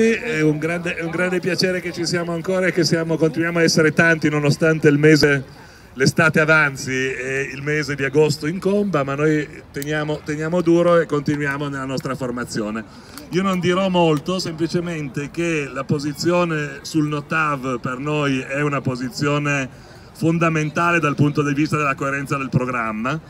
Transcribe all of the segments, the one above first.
È un, grande, è un grande piacere che ci siamo ancora e che siamo, continuiamo a essere tanti nonostante l'estate avanzi e il mese di agosto incomba, ma noi teniamo, teniamo duro e continuiamo nella nostra formazione. Io non dirò molto, semplicemente che la posizione sul NOTAV per noi è una posizione fondamentale dal punto di vista della coerenza del programma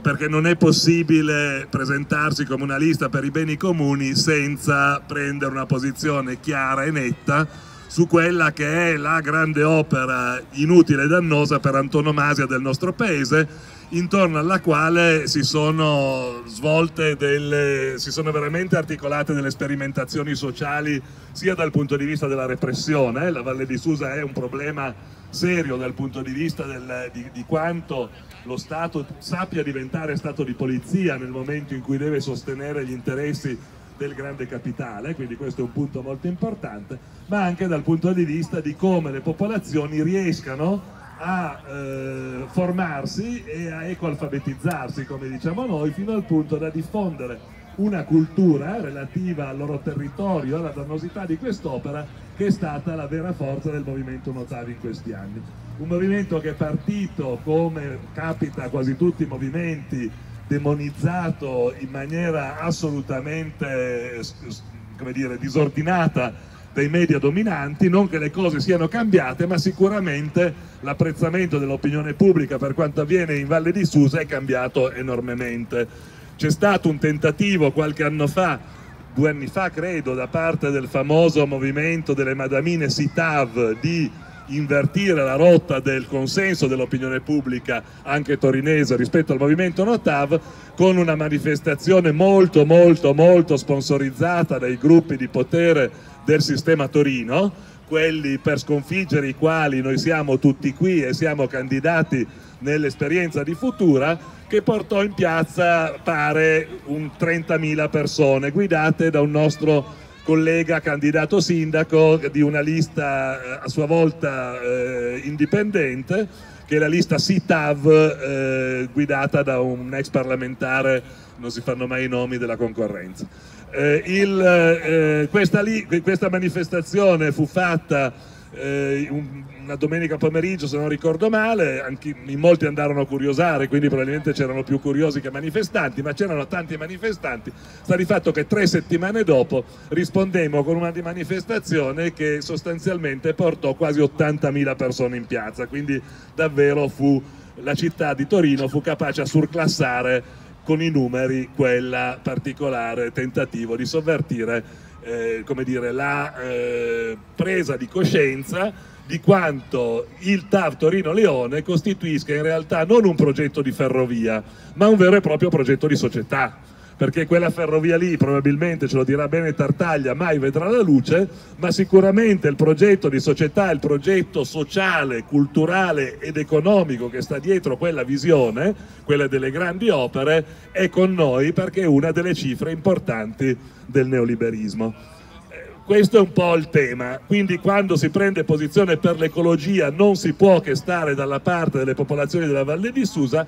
perché non è possibile presentarsi come una lista per i beni comuni senza prendere una posizione chiara e netta su quella che è la grande opera inutile e dannosa per antonomasia del nostro paese intorno alla quale si sono svolte delle, si sono veramente articolate delle sperimentazioni sociali sia dal punto di vista della repressione, la Valle di Susa è un problema serio dal punto di vista del, di, di quanto lo Stato sappia diventare Stato di polizia nel momento in cui deve sostenere gli interessi del grande capitale, quindi questo è un punto molto importante, ma anche dal punto di vista di come le popolazioni riescano a eh, formarsi e a ecoalfabetizzarsi, come diciamo noi, fino al punto da diffondere una cultura relativa al loro territorio, alla dannosità di quest'opera, che è stata la vera forza del movimento Notavi in questi anni. Un movimento che è partito, come capita a quasi tutti i movimenti, demonizzato in maniera assolutamente come dire, disordinata dei media dominanti, non che le cose siano cambiate, ma sicuramente l'apprezzamento dell'opinione pubblica per quanto avviene in Valle di Susa è cambiato enormemente. C'è stato un tentativo qualche anno fa, due anni fa credo, da parte del famoso movimento delle madamine Sitav di invertire la rotta del consenso dell'opinione pubblica anche torinese rispetto al movimento Notav con una manifestazione molto molto molto sponsorizzata dai gruppi di potere del sistema Torino, quelli per sconfiggere i quali noi siamo tutti qui e siamo candidati nell'esperienza di Futura, che portò in piazza, pare, un 30.000 persone, guidate da un nostro collega candidato sindaco di una lista eh, a sua volta eh, indipendente, che è la lista SITAV, eh, guidata da un ex parlamentare, non si fanno mai i nomi della concorrenza. Eh, il, eh, questa, lì, questa, manifestazione fu fatta eh, un, una domenica pomeriggio se non ricordo male, anche, in molti andarono a curiosare, quindi probabilmente c'erano più curiosi che manifestanti, ma c'erano tanti manifestanti, sta di fatto che tre settimane dopo rispondemmo con una manifestazione che sostanzialmente portò quasi 80.000 persone in piazza, quindi davvero fu, la città di Torino fu capace a surclassare con i numeri quel particolare tentativo di sovvertire eh, come dire, la eh, presa di coscienza di quanto il TAV Torino-Leone costituisca in realtà non un progetto di ferrovia, ma un vero e proprio progetto di società perché quella ferrovia lì probabilmente ce lo dirà bene Tartaglia, mai vedrà la luce, ma sicuramente il progetto di società, il progetto sociale, culturale ed economico che sta dietro quella visione, quella delle grandi opere, è con noi perché è una delle cifre importanti del neoliberismo questo è un po' il tema, quindi quando si prende posizione per l'ecologia non si può che stare dalla parte delle popolazioni della Valle di Susa.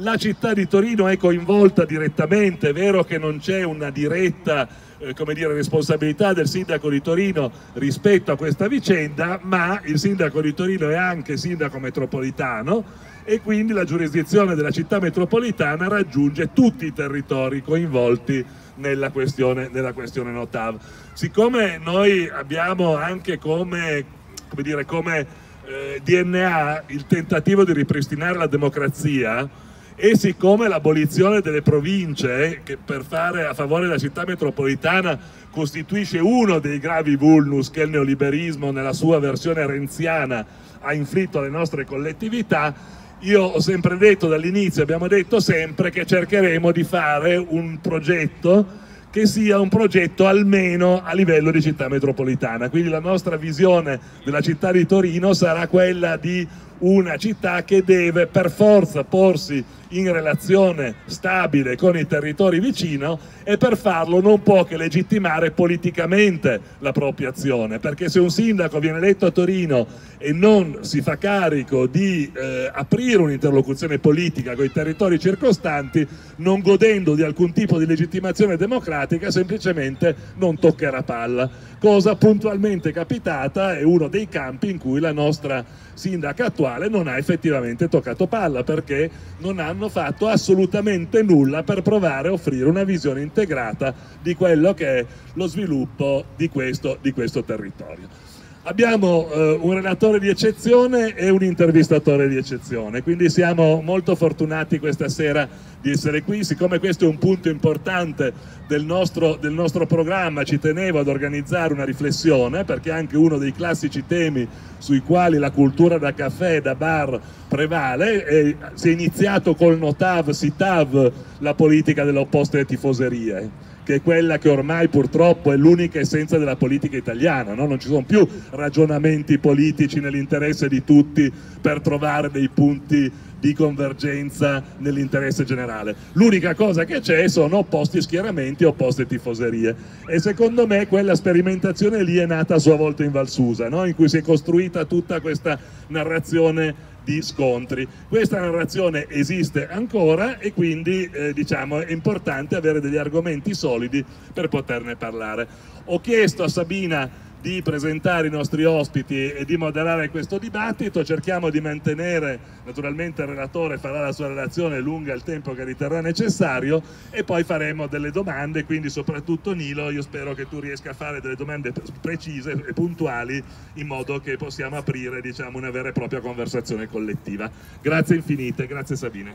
La città di Torino è coinvolta direttamente, è vero che non c'è una diretta eh, come dire, responsabilità del sindaco di Torino rispetto a questa vicenda, ma il sindaco di Torino è anche sindaco metropolitano e quindi la giurisdizione della città metropolitana raggiunge tutti i territori coinvolti nella questione, nella questione Notav. Siccome noi abbiamo anche come, come, dire, come eh, DNA il tentativo di ripristinare la democrazia, e siccome l'abolizione delle province che per fare a favore della città metropolitana costituisce uno dei gravi vulnus che il neoliberismo nella sua versione renziana ha inflitto alle nostre collettività, io ho sempre detto dall'inizio, abbiamo detto sempre che cercheremo di fare un progetto che sia un progetto almeno a livello di città metropolitana. Quindi la nostra visione della città di Torino sarà quella di una città che deve per forza porsi in relazione stabile con i territori vicino e per farlo non può che legittimare politicamente la propria azione, perché se un sindaco viene eletto a Torino e non si fa carico di eh, aprire un'interlocuzione politica con i territori circostanti, non godendo di alcun tipo di legittimazione democratica, semplicemente non toccherà palla. cosa puntualmente capitata è uno dei campi in cui la nostra sindaca attuale non ha effettivamente toccato palla perché non hanno fatto assolutamente nulla per provare a offrire una visione integrata di quello che è lo sviluppo di questo, di questo territorio. Abbiamo eh, un relatore di eccezione e un intervistatore di eccezione, quindi siamo molto fortunati questa sera di essere qui, siccome questo è un punto importante del nostro, del nostro programma ci tenevo ad organizzare una riflessione perché anche uno dei classici temi sui quali la cultura da caffè e da bar prevale, e si è iniziato col notav, sitav, la politica delle opposte tifoserie che è quella che ormai purtroppo è l'unica essenza della politica italiana, no? non ci sono più ragionamenti politici nell'interesse di tutti per trovare dei punti di convergenza nell'interesse generale. L'unica cosa che c'è sono opposti schieramenti opposte tifoserie e secondo me quella sperimentazione lì è nata a sua volta in Valsusa, no? in cui si è costruita tutta questa narrazione di scontri. Questa narrazione esiste ancora e quindi eh, diciamo, è importante avere degli argomenti solidi per poterne parlare. Ho chiesto a Sabina di presentare i nostri ospiti e di moderare questo dibattito, cerchiamo di mantenere, naturalmente il relatore farà la sua relazione lunga il tempo che riterrà necessario e poi faremo delle domande, quindi soprattutto Nilo io spero che tu riesca a fare delle domande precise e puntuali in modo che possiamo aprire diciamo, una vera e propria conversazione collettiva. Grazie infinite, grazie Sabine.